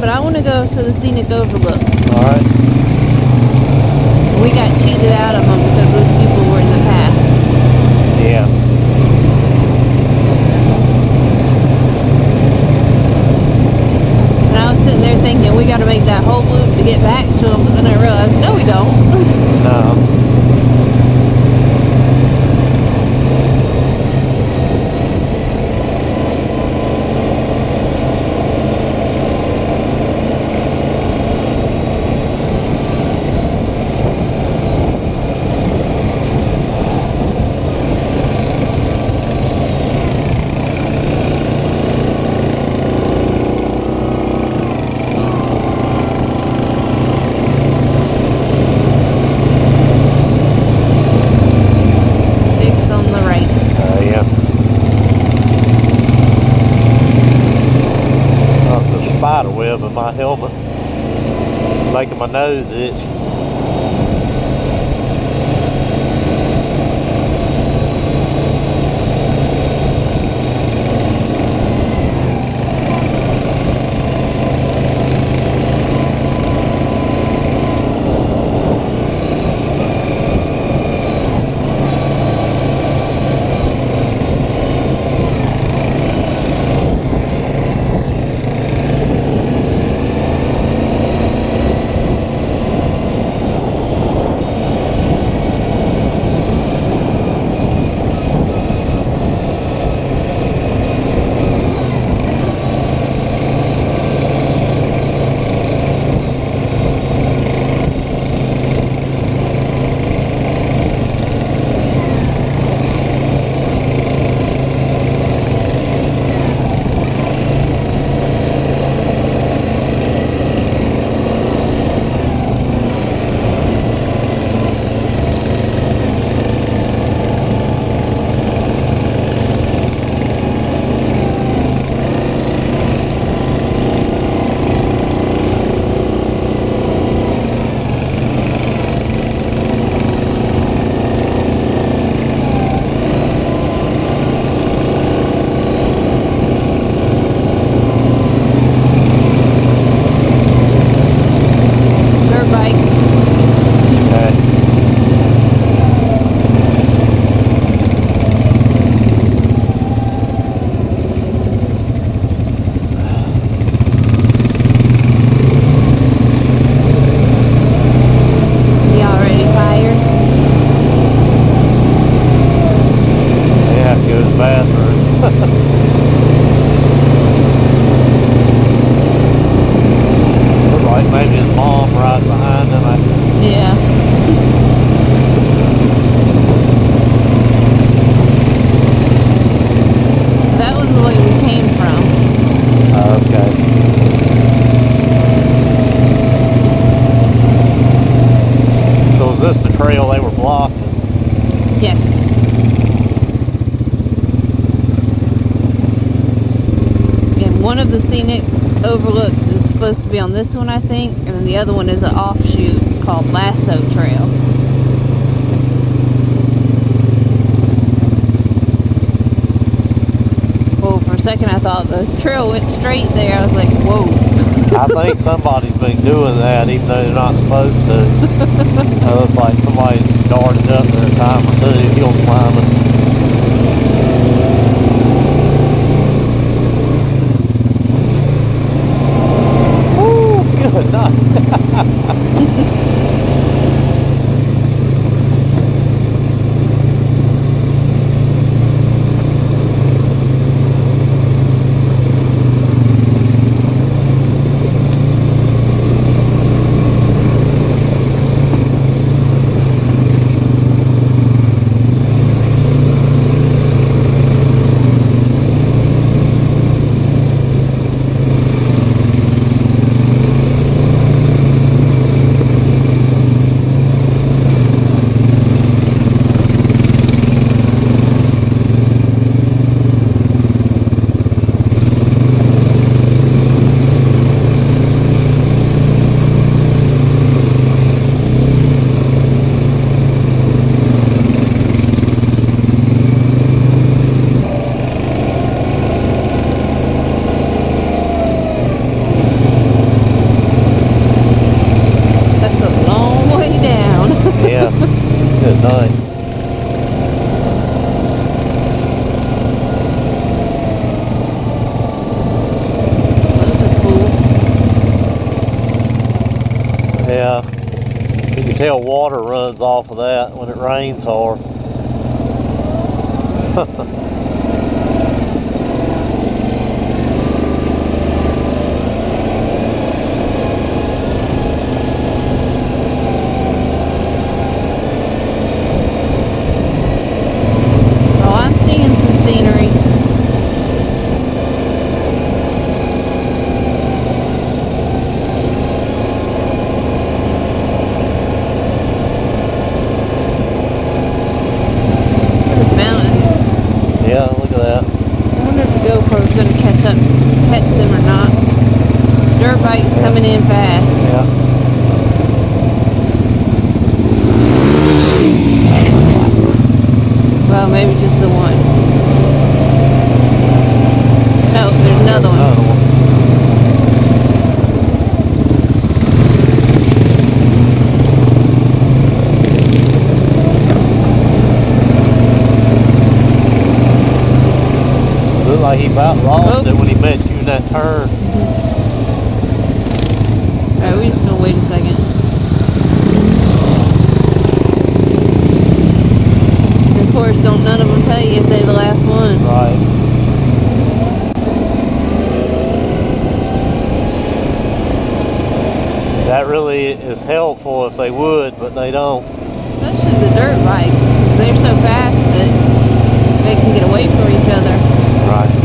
but I want to go to the scenic overlook. All right. We got cheated out of them because those people were in the path. Yeah. And I was sitting there thinking we got to make that whole loop to get back to them, but then I realized no, we don't. No. Six on the right. Uh, yeah. Oh, the spider web in my helmet. Making my nose itch. Overlooks is supposed to be on this one, I think, and then the other one is an offshoot called Lasso Trail. Well, for a second I thought the trail went straight there. I was like, whoa. I think somebody's been doing that even though they're not supposed to. it looks like somebody's guarded up there a time or two, hill climbing. Yeah. You can tell water runs off of that when it rains hard. Oh, I'm seeing some scenery. There's a mountain. yeah, look at that. I wonder if the GoPro's gonna catch up, catch them or not. Coming in fast. Yeah. Well, maybe just the one. No, there's another one. Another one. Looked like he about lost Oh. it when he met you in that turn. Alright, we're just gonna wait a second. Of course, don't none of them tell you if they're the last one. Right. That really is helpful if they would, but they don't. Especially the dirt bikes. They're so fast that they can get away from each other. Right.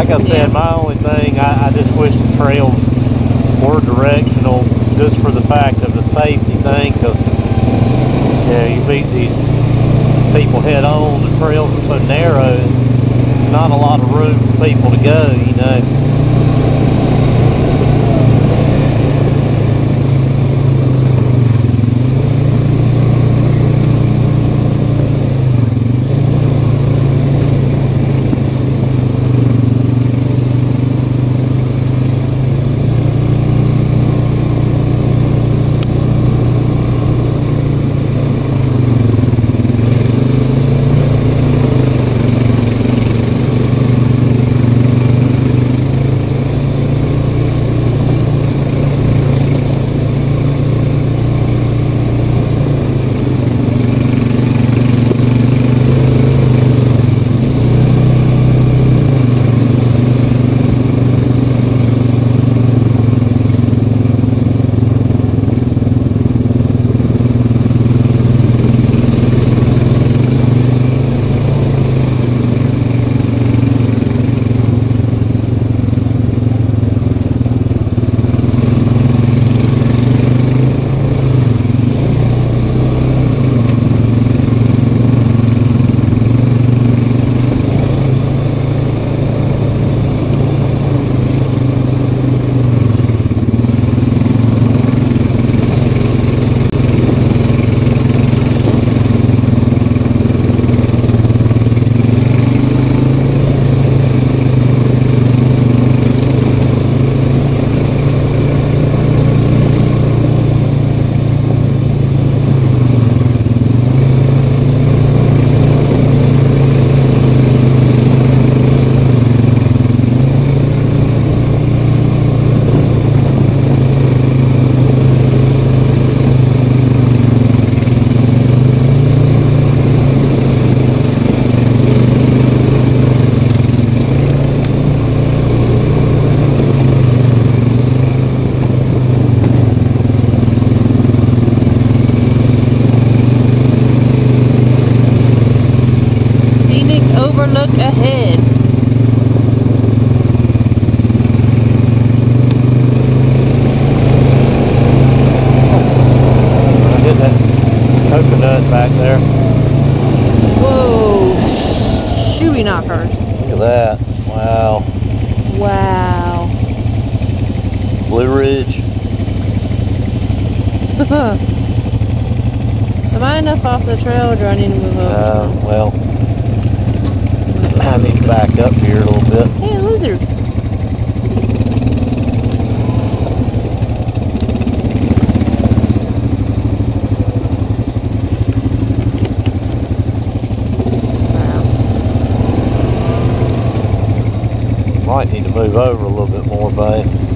Like I said, my only thing, I, I just wish the trails were directional just for the fact of the safety thing, because, yeah, you meet these people head on, the trails are so narrow, it's not a lot of room for people to go, you know. Ahead. I hit that coconut back there. Whoa. Shoey knockers. Look at that. Wow. Wow. Blue Ridge. Am I enough off the trail or do I need to move over? Uh, well, I need to back up here a little bit. Hey, lizard. Wow. Might need to move over a little bit more, babe.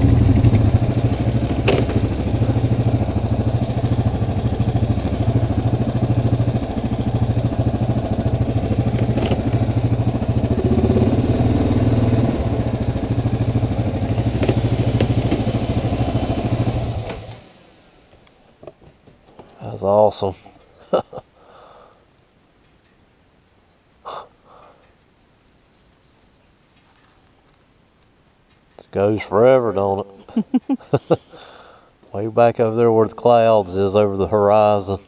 That's awesome. It goes forever, don't it? Way back over there where the clouds is over the horizon.